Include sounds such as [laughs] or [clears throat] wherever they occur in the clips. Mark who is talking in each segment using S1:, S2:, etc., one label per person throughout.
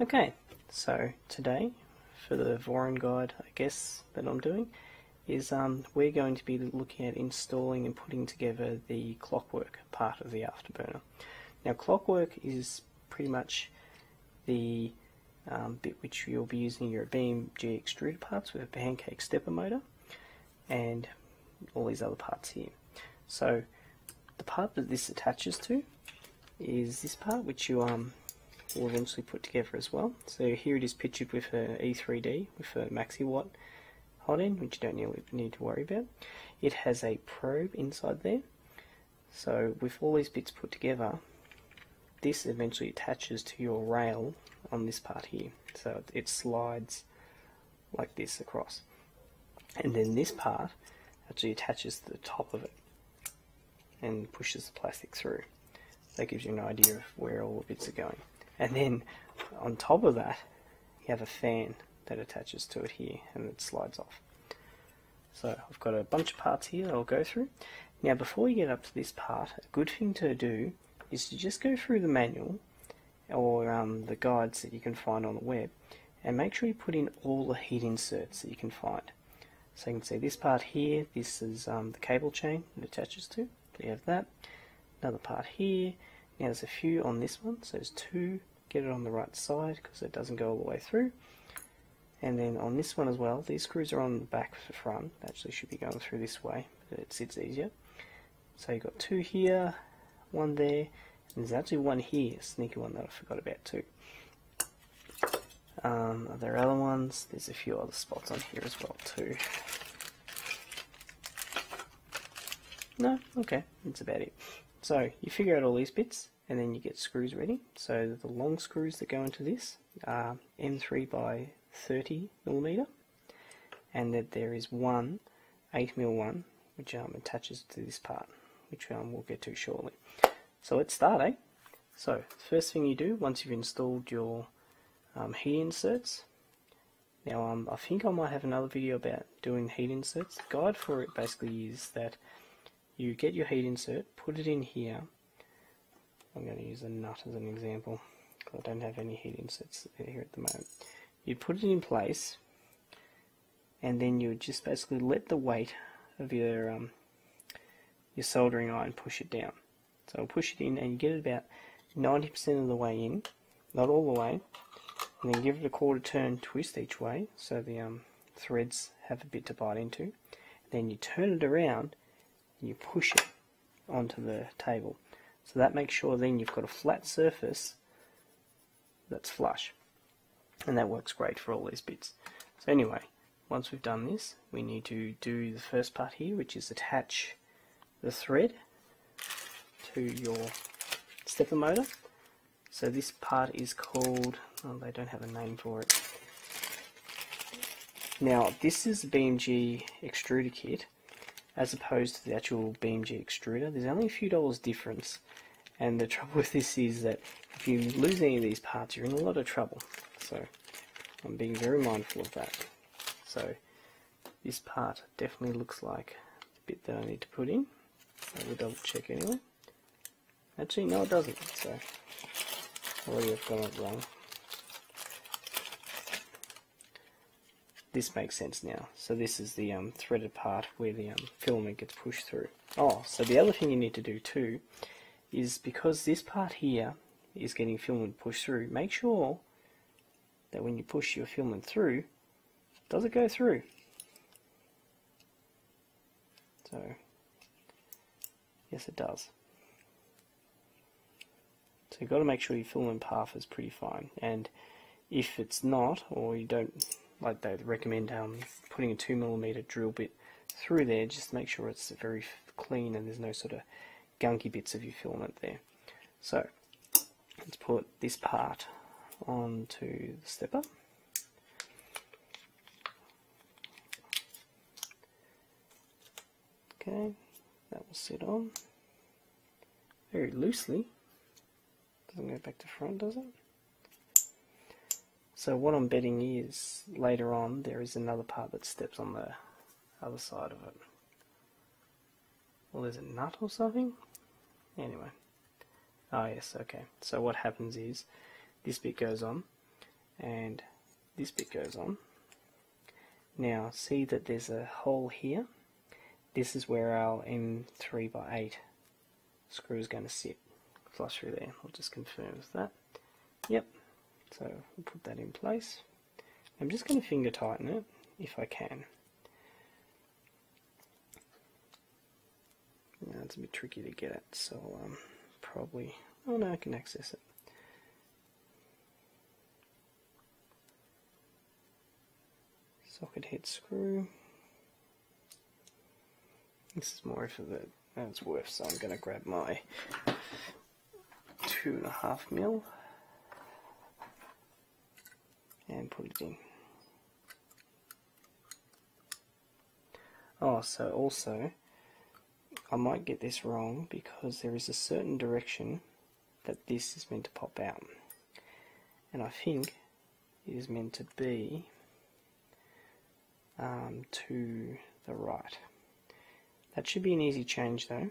S1: Okay, so today for the Voron guide, I guess, that I'm doing, is um, we're going to be looking at installing and putting together the clockwork part of the afterburner. Now clockwork is pretty much the um, bit which you'll be using your BMG extruder parts with a pancake stepper motor and all these other parts here. So the part that this attaches to is this part which you um, will eventually put together as well. So here it is pictured with a E3D with a maxi watt hot end, which you don't need to worry about. It has a probe inside there. So with all these bits put together, this eventually attaches to your rail on this part here. So it slides like this across. And then this part actually attaches to the top of it and pushes the plastic through. That gives you an idea of where all the bits are going. And then on top of that, you have a fan that attaches to it here and it slides off. So I've got a bunch of parts here that I'll go through. Now before you get up to this part, a good thing to do is to just go through the manual or um, the guides that you can find on the web and make sure you put in all the heat inserts that you can find. So you can see this part here, this is um, the cable chain it attaches to. You have that. Another part here. Now there's a few on this one, so there's two. Get it on the right side because it doesn't go all the way through. And then on this one as well, these screws are on the back the front. Actually should be going through this way, but it sits easier. So you've got two here, one there, and there's actually one here, a sneaky one that I forgot about too. Um, are there other ones? There's a few other spots on here as well too. No? Okay, that's about it. So you figure out all these bits and then you get screws ready. So the long screws that go into this are M3 by 30 millimeter and that there is one 8 mil one which um, attaches to this part which um, we'll get to shortly. So let's start eh? So first thing you do once you've installed your um, heat inserts now um, I think I might have another video about doing heat inserts. The guide for it basically is that you get your heat insert, put it in here. I'm going to use a nut as an example because I don't have any heat inserts here at the moment. You put it in place and then you just basically let the weight of your um, your soldering iron push it down. So I'll push it in and you get it about 90% of the way in, not all the way, and then give it a quarter turn twist each way so the um, threads have a bit to bite into. Then you turn it around and you push it onto the table. So that makes sure then you've got a flat surface that's flush. And that works great for all these bits. So anyway, once we've done this, we need to do the first part here, which is attach the thread to your stepper motor. So this part is called, oh, they don't have a name for it. Now, this is the BMG extruder kit, as opposed to the actual BMG extruder. There's only a few dollars difference. And the trouble [laughs] with this is that if you lose any of these parts, you're in a lot of trouble. So I'm being very mindful of that. So this part definitely looks like the bit that I need to put in. So we'll double check anyway. Actually, no it doesn't. So already got it wrong. This makes sense now. So this is the um, threaded part where the um, filament gets pushed through. Oh, so the other thing you need to do too is because this part here is getting filament pushed through, make sure that when you push your filament through, does it go through? So, yes it does. So you've got to make sure your filament path is pretty fine. And if it's not, or you don't like they recommend um, putting a 2mm drill bit through there just to make sure it's very clean and there's no sort of gunky bits of your filament there. So let's put this part onto the stepper. Okay, that will sit on very loosely. Doesn't go back to front, does it? So what I'm betting is later on there is another part that steps on the other side of it. Well, there's a nut or something? Anyway. Oh yes, okay. So what happens is this bit goes on. and this bit goes on. Now see that there's a hole here. This is where our M3 by 8 screw is going to sit flush through there. I'll just confirm that. Yep, so we'll put that in place. I'm just going to finger tighten it if I can. Now it's a bit tricky to get it, so um, probably, oh no, I can access it. Socket head screw. This is more for the that's worth, so I'm going to grab my two and a half mil and put it in. Oh, so also, I might get this wrong because there is a certain direction that this is meant to pop out. And I think it is meant to be um, to the right. That should be an easy change though.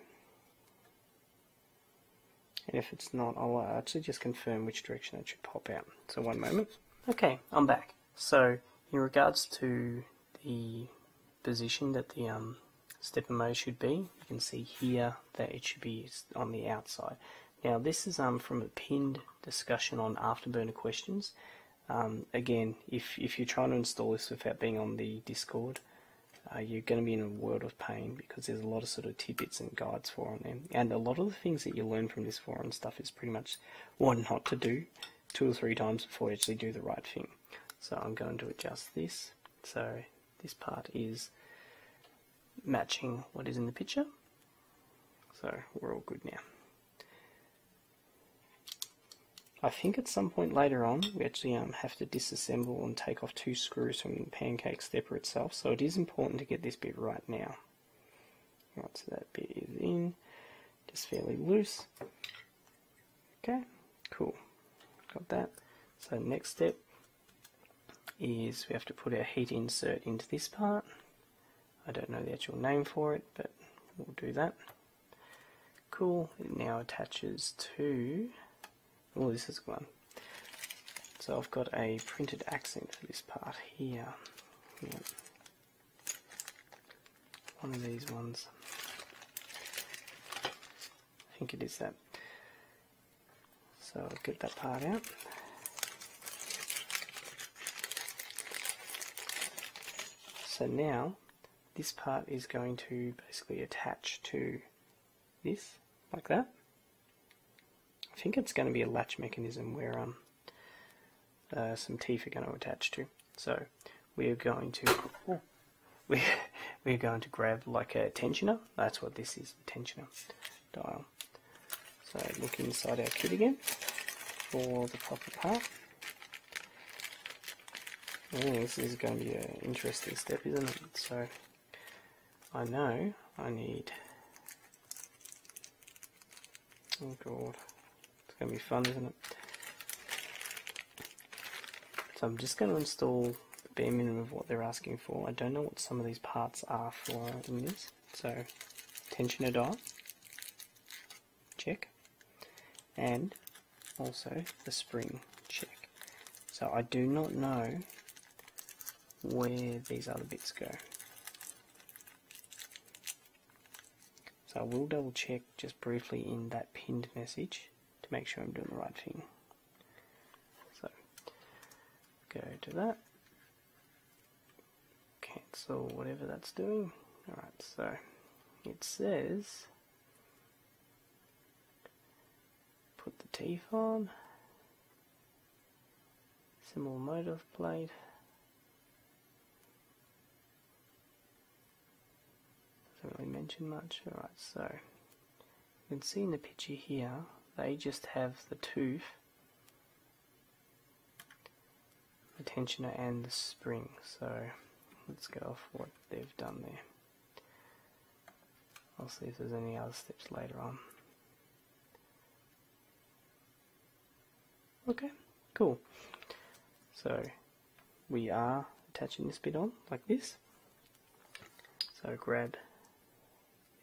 S1: And if it's not, I'll uh, actually just confirm which direction that should pop out. So one moment. Okay, I'm back. So in regards to the position that the um, stepper motor should be, you can see here that it should be on the outside. Now this is um, from a pinned discussion on afterburner questions. Um, again, if, if you're trying to install this without being on the Discord, uh, you're going to be in a world of pain because there's a lot of sort of tidbits and guides for on them. And a lot of the things that you learn from this forum stuff is pretty much what not to do two or three times before you actually do the right thing. So I'm going to adjust this. So this part is matching what is in the picture. So we're all good now. I think at some point later on we actually um, have to disassemble and take off two screws from the pancake stepper itself so it is important to get this bit right now. Right, so that bit is in, just fairly loose. Okay, cool, got that. So next step is we have to put our heat insert into this part. I don't know the actual name for it, but we'll do that. Cool, it now attaches to Oh, this is one. So I've got a printed accent for this part here. Yep. One of these ones. I think it is that. So get that part out. So now this part is going to basically attach to this like that. I think it's going to be a latch mechanism where um, uh, some teeth are going to attach to. So we're going to oh, we [laughs] we're going to grab like a tensioner. That's what this is, a tensioner dial. So look inside our kit again for the proper part. Oh, this is going to be an interesting step, isn't it? So I know I need. Oh god it's going to be fun, isn't it? So I'm just going to install the bare minimum of what they're asking for. I don't know what some of these parts are for in this. So tensioner dial, check, and also the spring check. So I do not know where these other bits go. So I will double check just briefly in that pinned message to make sure I'm doing the right thing. So go to that, cancel whatever that's doing. Alright, so it says put the teeth on, symbol motor plate. Doesn't really mention much. Alright, so you can see in the picture here they just have the tooth, the tensioner and the spring. So let's go off what they've done there. I'll see if there's any other steps later on. Okay, cool. So we are attaching this bit on like this. So grab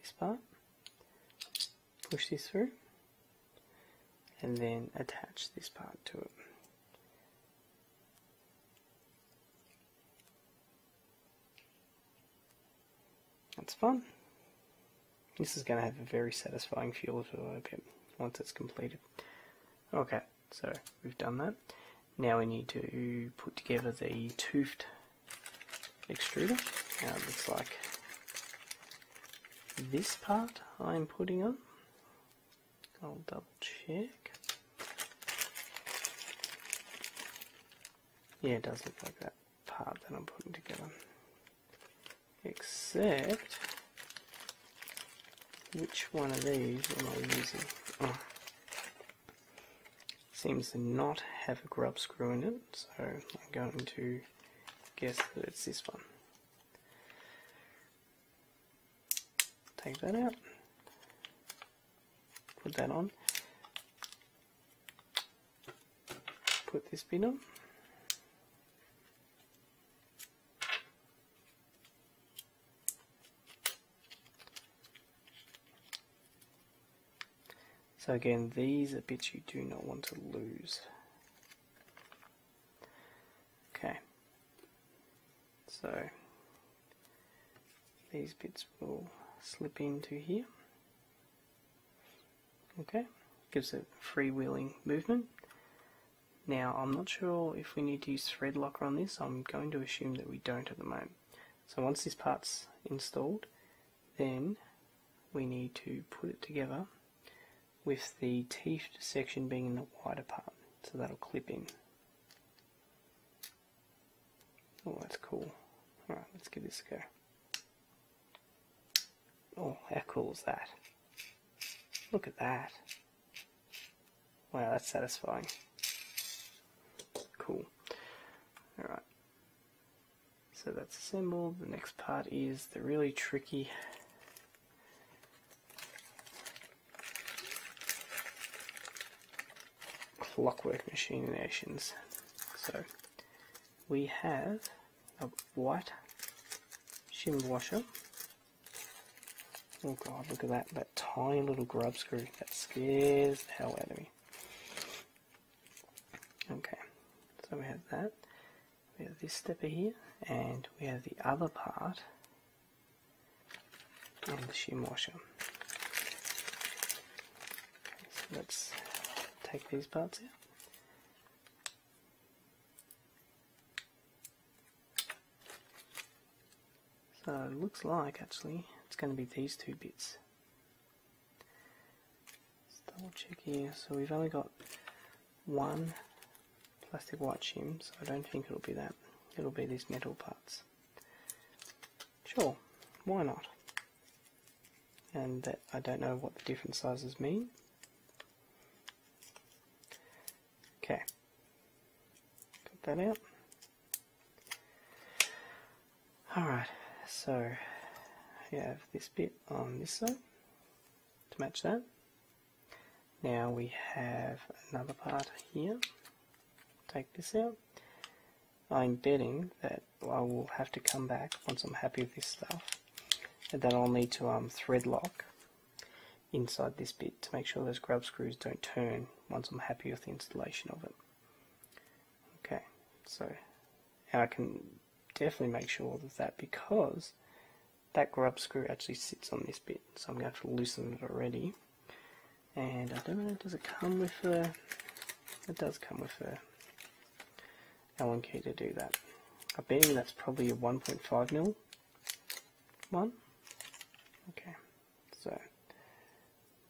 S1: this part, push this through, and then attach this part to it. That's fun. This is going to have a very satisfying feel to it once it's completed. Okay so we've done that. Now we need to put together the toothed extruder. Now it looks like this part I'm putting on. I'll double check. Yeah, it does look like that part that I'm putting together. Except, which one of these am I using? Oh. Seems to not have a grub screw in it, so I'm going to guess that it's this one. Take that out, put that on, put this bit on. So again, these are bits you do not want to lose. Okay, so these bits will slip into here. Okay, gives it freewheeling movement. Now, I'm not sure if we need to use thread locker on this. I'm going to assume that we don't at the moment. So once this part's installed, then we need to put it together with the teeth section being in the wider part. So that'll clip in. Oh, that's cool. Alright, let's give this a go. Oh, how cool is that? Look at that. Wow, that's satisfying. Cool. Alright. So that's assembled. The next part is the really tricky clockwork machinations. So we have a white shim washer. Oh god, look at that, that tiny little grub screw. That scares the hell out of me. Okay, so we have that. We have this stepper here, and we have the other part and the shim washer. So let's take these parts out. So it looks like actually it's going to be these two bits. Let's double check here. So we've only got one plastic white shim, so I don't think it'll be that. It'll be these metal parts. Sure, why not? And that I don't know what the different sizes mean. Okay. Cut that out. Alright, so we have this bit on this side to match that. Now we have another part here. Take this out. I'm betting that I will have to come back once I'm happy with this stuff and then I'll need to um, thread lock inside this bit to make sure those grub screws don't turn once I'm happy with the installation of it. Okay, so and I can definitely make sure of that because that grub screw actually sits on this bit, so I'm going to have to loosen it already. And I don't know, does it come with a... It does come with a Allen key to do that. I bet that's probably a 1.5 mil one. Okay,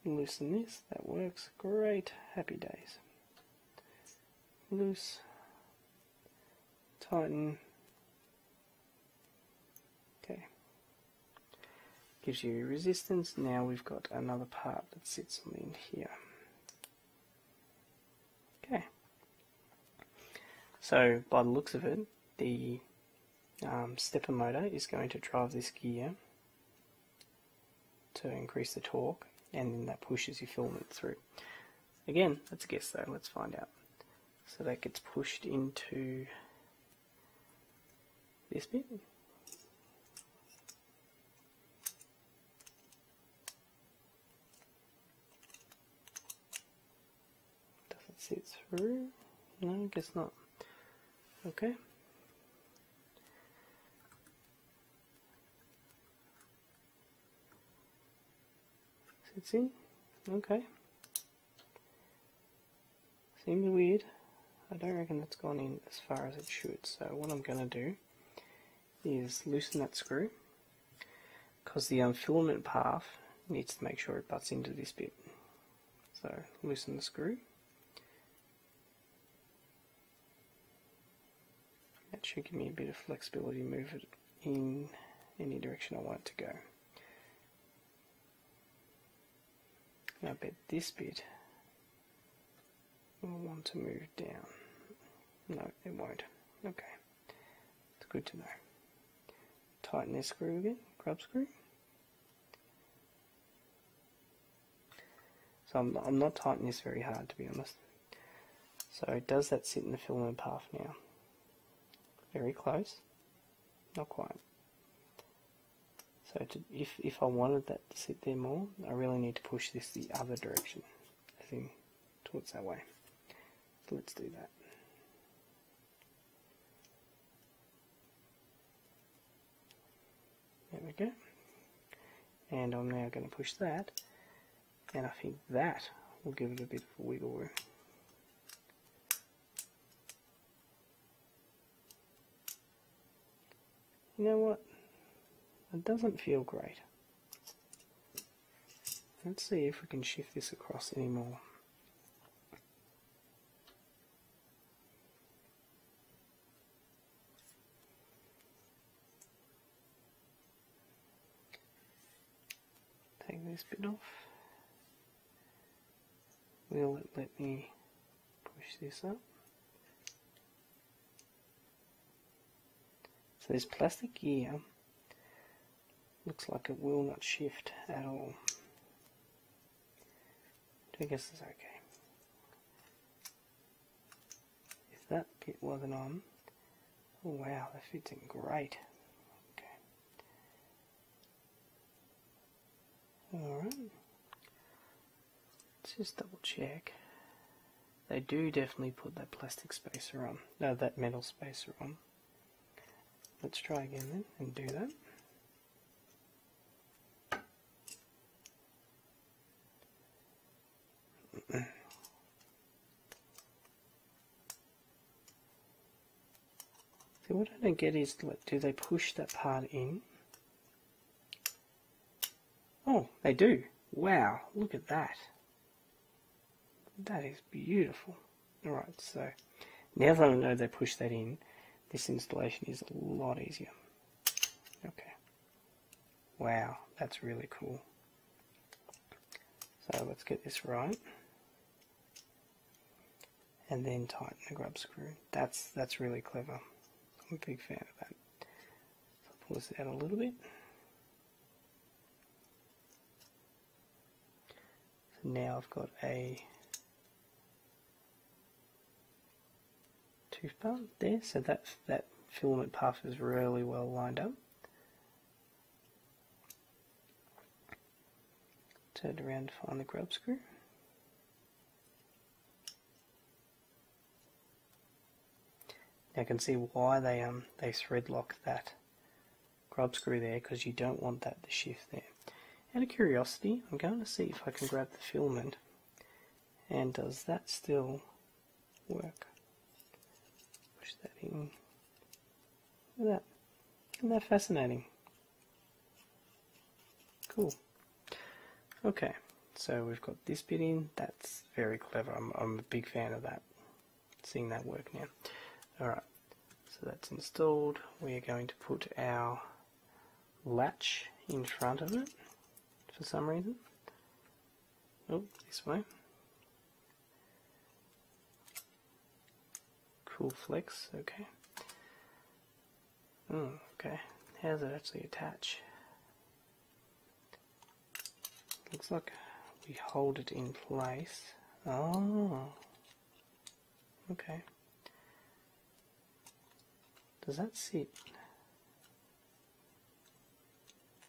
S1: loosen this, that works great, happy days. Loose, tighten, okay. Gives you resistance, now we've got another part that sits on the end here. Okay. So by the looks of it, the um, stepper motor is going to drive this gear to increase the torque and then that pushes your filament through. Again, let's guess though, let's find out. So that gets pushed into this bit. Does it sit through? No, I guess not. Okay. It's in? Okay. Seems weird. I don't reckon that's gone in as far as it should. So what I'm going to do is loosen that screw because the um, filament path needs to make sure it butts into this bit. So loosen the screw. That should give me a bit of flexibility to move it in any direction I want it to go. I bet this bit will want to move down. No, it won't. Okay. It's good to know. Tighten this screw again, grub screw. So I'm, I'm not tightening this very hard to be honest. So does that sit in the filament path now? Very close. Not quite. So to, if, if I wanted that to sit there more, I really need to push this the other direction, as in towards that way. So let's do that. There we go. And I'm now going to push that, and I think that will give it a bit of wiggle room. You know what? It doesn't feel great. Let's see if we can shift this across anymore. Take this bit off. Will it let me push this up? So this plastic gear looks like it will not shift at all. I guess it's okay. If that bit wasn't on, oh wow, that fits in great. Okay. Alright. Let's just double check. They do definitely put that plastic spacer on. No, that metal spacer on. Let's try again then and do that. What I don't get is, do they push that part in? Oh, they do. Wow, look at that. That is beautiful. Alright, so now that I know they push that in, this installation is a lot easier. Okay. Wow, that's really cool. So let's get this right. And then tighten the grub screw. That's that's really clever. I'm a big fan of that. So pull this out a little bit. So now I've got a tooth there, so that that filament path is really well lined up. Turn around to find the grub screw. I can see why they um they thread lock that grub screw there because you don't want that to shift there. Out of curiosity, I'm going to see if I can grab the filament and does that still work? Push that in. Look at that. Isn't that fascinating? Cool. Okay, so we've got this bit in. That's very clever. I'm, I'm a big fan of that. Seeing that work now. Alright, so that's installed. We are going to put our latch in front of it for some reason. Oh, this way. Cool flex, okay. Oh, okay. How does it actually attach? Looks like we hold it in place. Oh, okay. Does that sit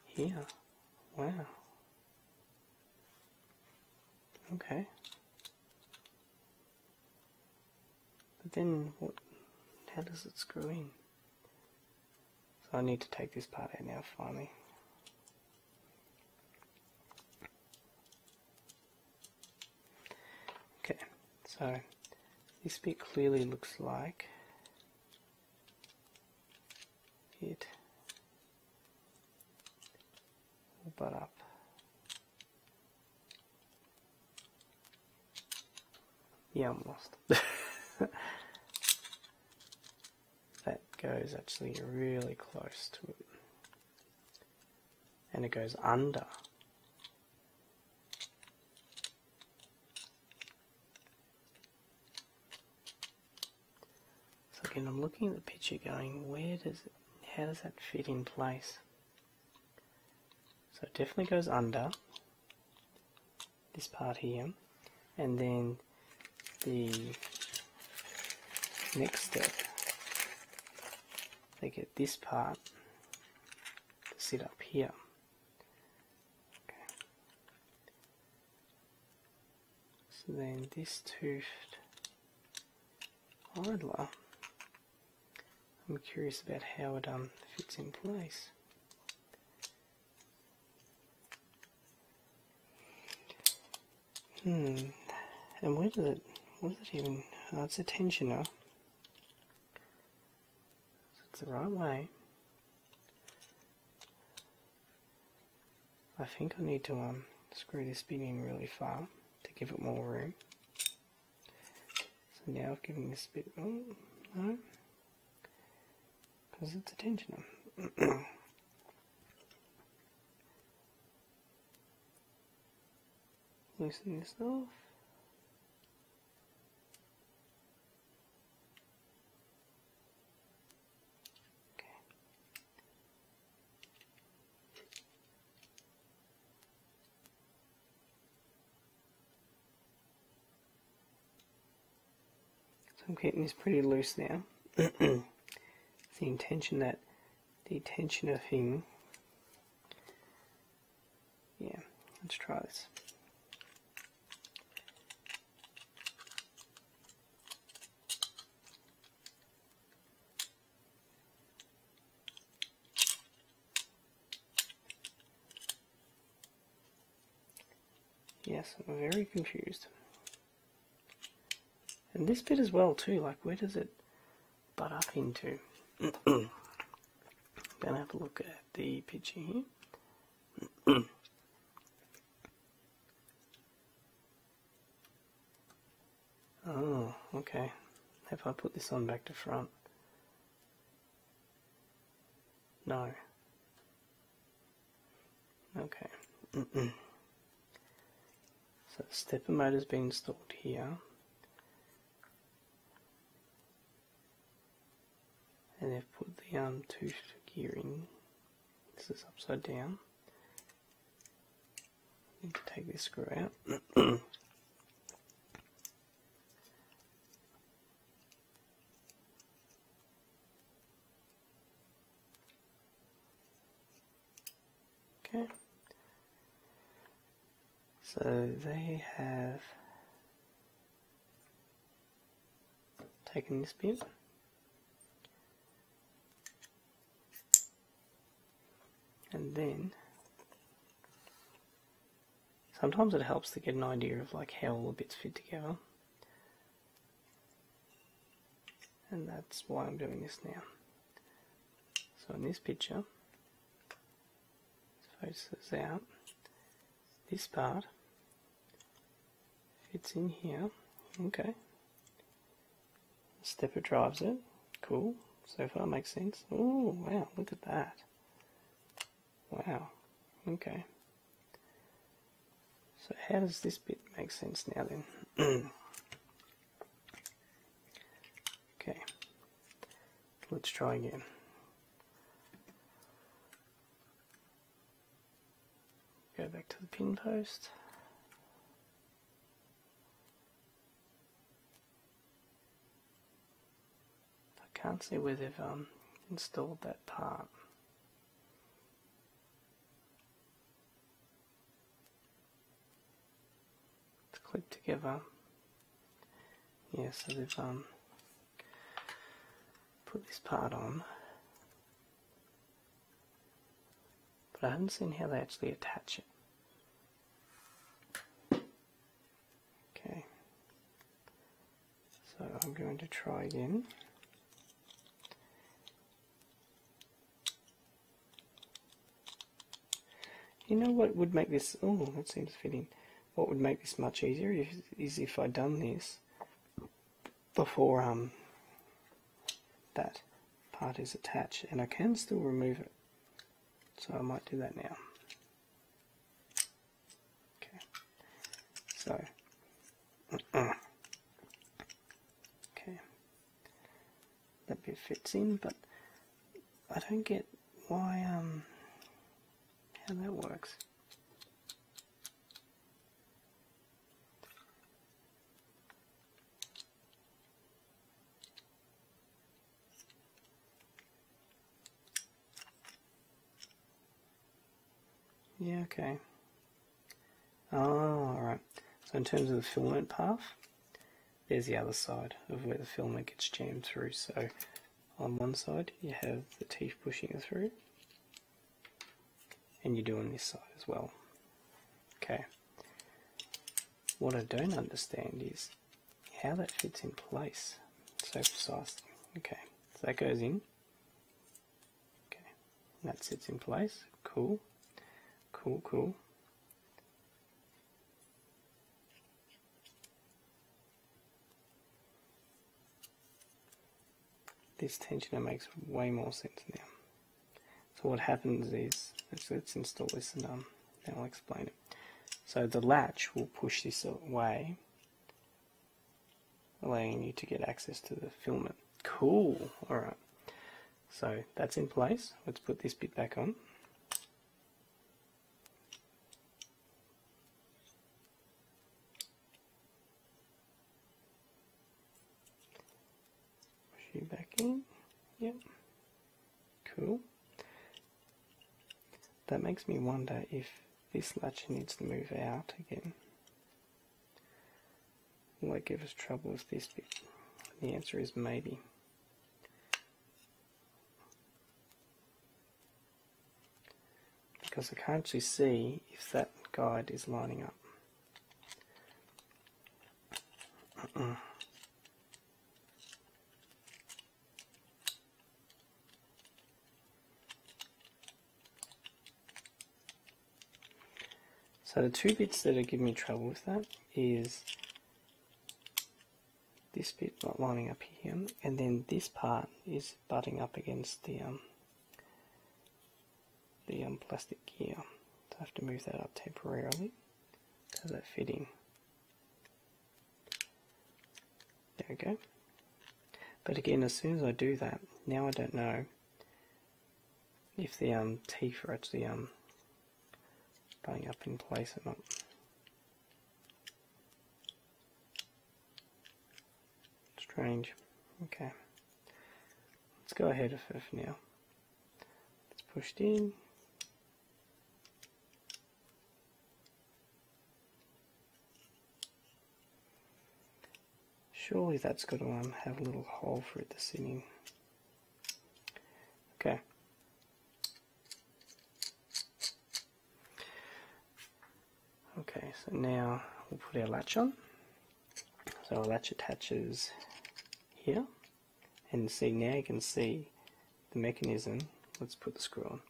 S1: here? Wow. Okay. But then what how does it screw in? So I need to take this part out now finally. Okay, so this bit clearly looks like it butt up. Yeah, I'm lost. [laughs] that goes actually really close to it. And it goes under. So again, I'm looking at the picture going, where does it, how does that fit in place? So it definitely goes under this part here, and then the next step, they get this part to sit up here. Okay. So then this toothed idler, I'm curious about how it um, fits in place. Hmm, and where does it what is it even? Oh, it's a tensioner. So it's the right way. I think I need to um, screw this bit in really far to give it more room. So now I've given this bit, oh, no, because it's a tensioner. [clears throat] Loosen this off. I'm keeping this pretty loose now. [clears throat] the intention that the tensioner thing. Yeah, let's try this. Yes, I'm very confused. And this bit as well too, like where does it butt up into? Gonna have a look at the picture here. oh, okay. If I put this on back to front? No. Okay. so the stepper motor's been installed here. And they've put the um, tooth gear in. This is upside down. Need to take this screw out. [clears throat] okay. So they have taken this bit and then sometimes it helps to get an idea of like how all the bits fit together. And that's why I'm doing this now. So in this picture faces out. This part fits in here. Okay. Stepper drives it. Cool. So far makes sense. Oh wow look at that Wow. Okay. So how does this bit make sense now then? [clears throat] okay. Let's try again. Go back to the pin post. I can't see where they've um, installed that part. Click together. Yeah, so they've um, put this part on. But I haven't seen how they actually attach it. Okay. So I'm going to try again. You know what would make this, oh, that seems fitting. What would make this much easier is, is if I'd done this before um, that part is attached. And I can still remove it. So I might do that now. Okay. So, okay. That bit fits in, but I don't get why, um, how that works. Yeah, okay. Oh, alright. So in terms of the filament path, there's the other side of where the filament gets jammed through. So on one side you have the teeth pushing it through, and you do on this side as well. Okay. What I don't understand is how that fits in place so precisely. Okay, so that goes in. Okay, that sits in place. Cool, cool, cool. This tensioner makes way more sense now. So what happens is, let's, let's install this and um, then I'll explain it. So the latch will push this away, allowing you to get access to the filament. Cool, alright. So that's in place. Let's put this bit back on. Push you back in. Yep. Cool. That makes me wonder if this latch needs to move out again. Will it give us trouble with this bit? The answer is maybe. Because I can't actually see if that guide is lining up. [clears throat] The two bits that are giving me trouble with that is this bit not lining up here, and then this part is butting up against the um, the um, plastic gear. So I have to move that up temporarily to that fitting. There we go. But again, as soon as I do that, now I don't know if the um, teeth are actually um, up in place or not. Strange. Okay. Let's go ahead of it for now. It's pushed in. Surely that's got to um, have a little hole for it to sit in. Okay. Okay, now we'll put our latch on. So our latch attaches here, and see now you can see the mechanism. Let's put the screw on.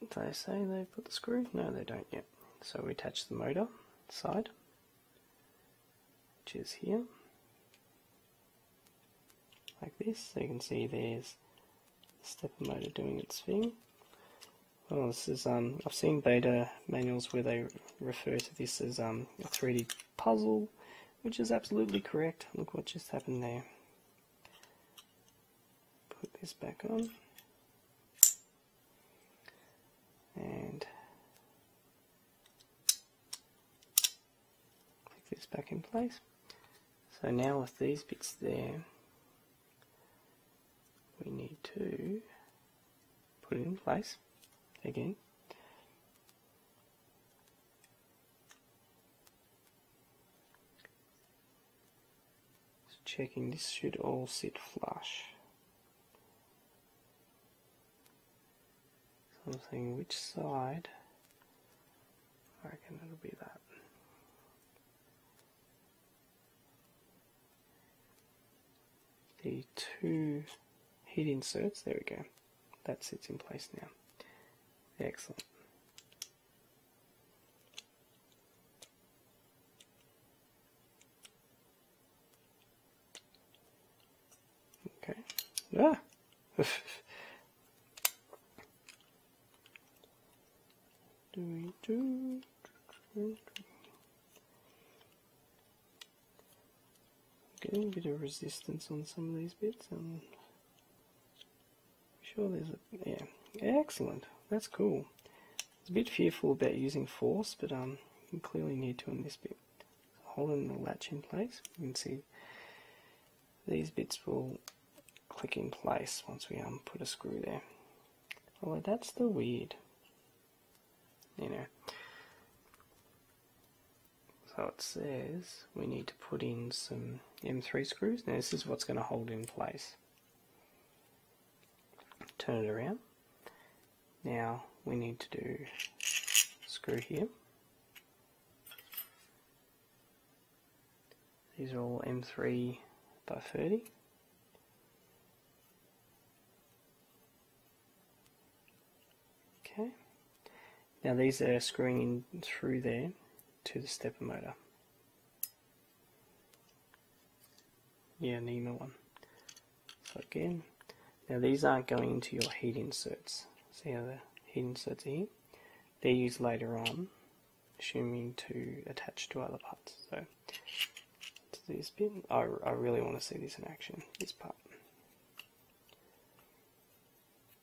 S1: Do they say they've put the screw? No, they don't yet. So we attach the motor side, which is here, like this. So you can see there's the stepper motor doing its thing. Well, this is um, I've seen beta manuals where they refer to this as um, a 3D puzzle, which is absolutely correct. Look what just happened there. Put this back on. And click this back in place. So now with these bits there, we need to put it in place again. So checking this should all sit flush. Something which side? I reckon it'll be that. The two heat inserts, there we go, that sits in place now. Excellent. Okay. Ah. [laughs] do, do, do, Getting a bit of resistance on some of these bits. I'm sure there's a yeah. Excellent. That's cool. I was a bit fearful about using force, but um, you clearly need to in this bit. Holding the latch in place, you can see these bits will click in place once we um put a screw there. Although that's the weird, you know. So it says we need to put in some M3 screws. Now this is what's going to hold in place. Turn it around. Now we need to do screw here. These are all M3 by 30. Okay. Now these are screwing in through there to the stepper motor. Yeah, NEMA one. So again, now these aren't going into your heat inserts. See how the inserts here? They're used later on, assuming to attach to other parts. So to this bit, I, I really want to see this in action, this part.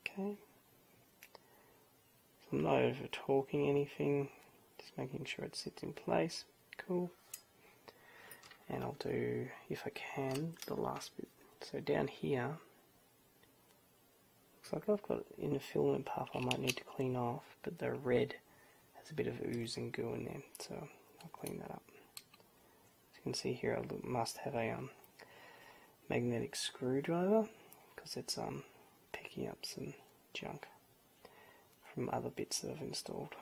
S1: Okay. So I'm not over talking anything, just making sure it sits in place. Cool. And I'll do, if I can, the last bit. So down here, looks like I've got in the filament path I might need to clean off, but the red has a bit of ooze and goo in there, so I'll clean that up. As you can see here, I must have a um, magnetic screwdriver because it's um, picking up some junk from other bits that I've installed.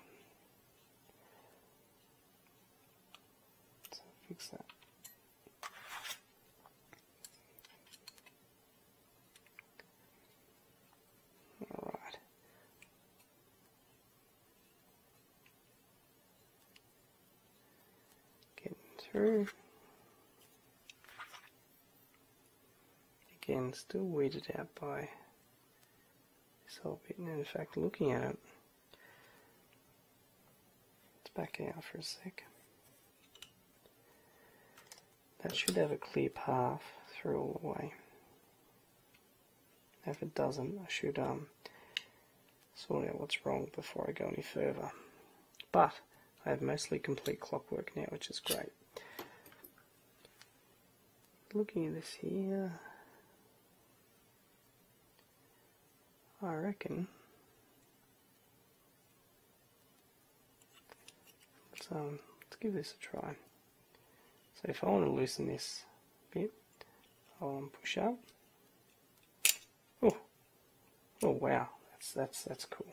S1: So fix that. Alright. Getting through. Again, still weirded out by this whole bit. And in fact, looking at it, let's back out for a sec. That should have a clear path through all the way. If it doesn't, I should um, sort out what's wrong before I go any further. But I have mostly complete clockwork now, which is great. Looking at this here, I reckon let's um let's give this a try. So if I want to loosen this bit, I'll um, push up. Oh, oh wow, that's that's that's cool.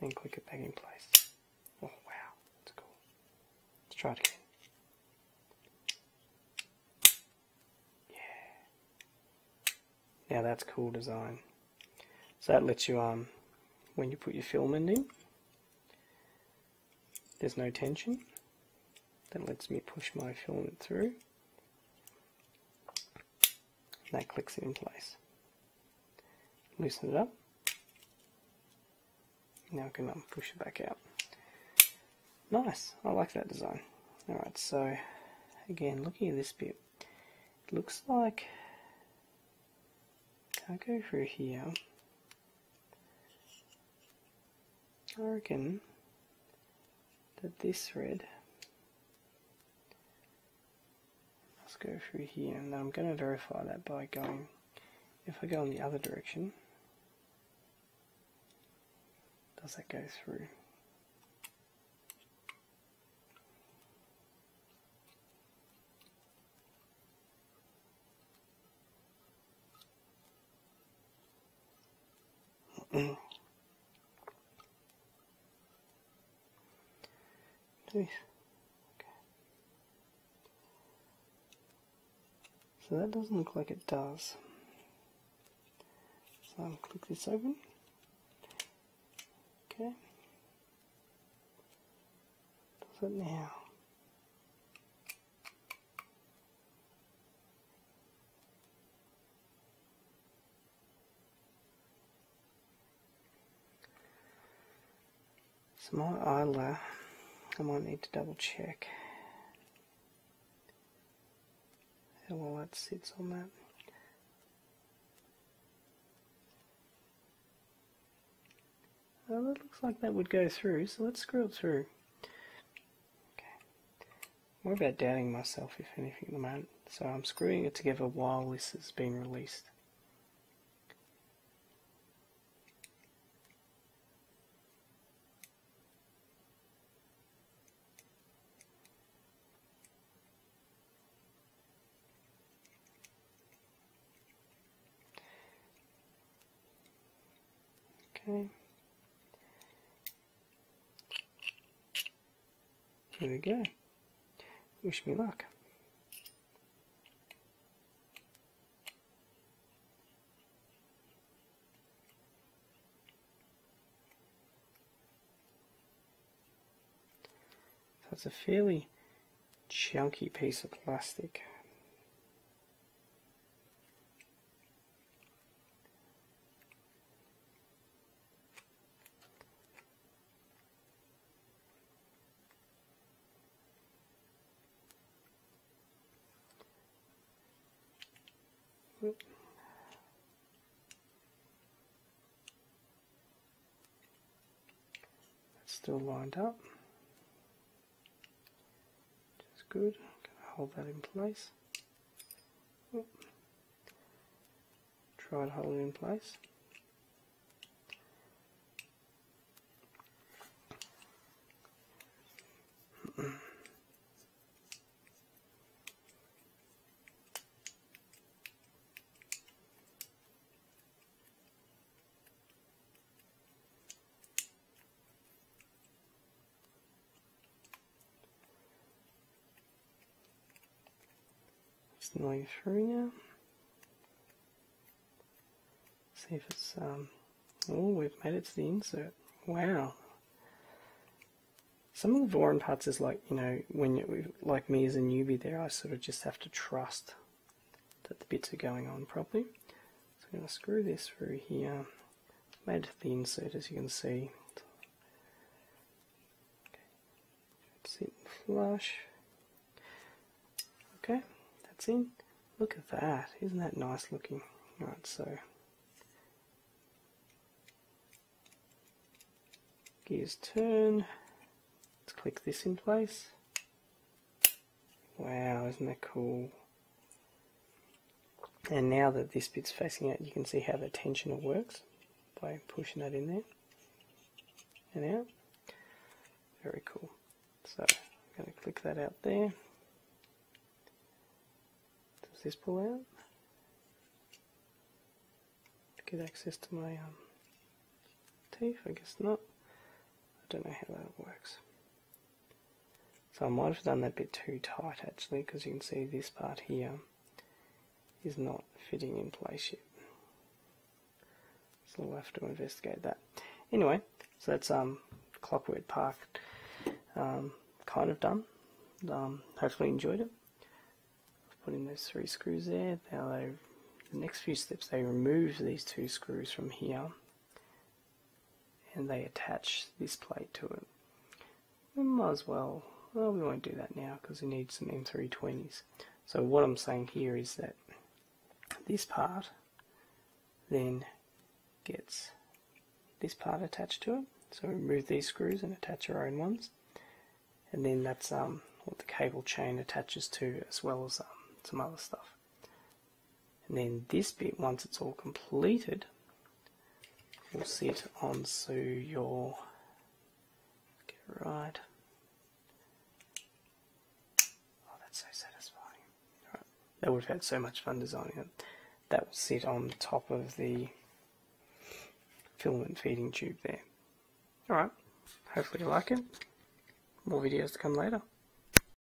S1: Then click it back in place. Oh wow, that's cool. Let's try it again. Now that's cool design. So that lets you, um, when you put your filament in, there's no tension. That lets me push my filament through. And that clicks it in place. Loosen it up. Now I can um, push it back out. Nice, I like that design. Alright, so again, looking at this bit, it looks like I'll go through here. I reckon that this thread must go through here and I'm going to verify that by going, if I go in the other direction, does that go through? Mm. Okay. So that doesn't look like it does. So I'll click this open. Okay. Does it now? So my idler, I might need to double check how well that sits on that. Well, it looks like that would go through, so let's screw it through. Okay. More about doubting myself, if anything, at the moment. So I'm screwing it together while this is being released. Okay. Here we go. Wish me luck. It's a fairly chunky piece of plastic. That's still lined up. Which is good. hold that in place. Try to hold it in place. It's through now. See if it's, um, oh, we've made it to the insert. Wow. Some of the Voron parts is like, you know, when you, like me as a newbie there, I sort of just have to trust that the bits are going on properly. So I'm going to screw this through here. Made to the insert as you can see. Okay. Sit flush. That's in. Look at that. Isn't that nice looking? Right, so gears turn. Let's click this in place. Wow, isn't that cool? And now that this bit's facing out, you can see how the tensioner works by pushing that in there and out. Very cool. So I'm going to click that out there this pull out to get access to my um, teeth? I guess not. I don't know how that works. So I might have done that bit too tight actually because you can see this part here is not fitting in place yet. So we'll have to investigate that. Anyway, so that's um, Clockwork Park um, kind of done. Um, hopefully enjoyed it put in those three screws there. Now the next few steps they remove these two screws from here and they attach this plate to it. We might as well, well we won't do that now because we need some M320s. So what I'm saying here is that this part then gets this part attached to it. So remove these screws and attach our own ones. And then that's um, what the cable chain attaches to as well as um, some other stuff. And then this bit, once it's all completed, will sit onto your, get right. Oh, that's so satisfying. Right. That would have had so much fun designing it. That will sit on top of the filament feeding tube there. Alright, hopefully you like it. More videos to come later.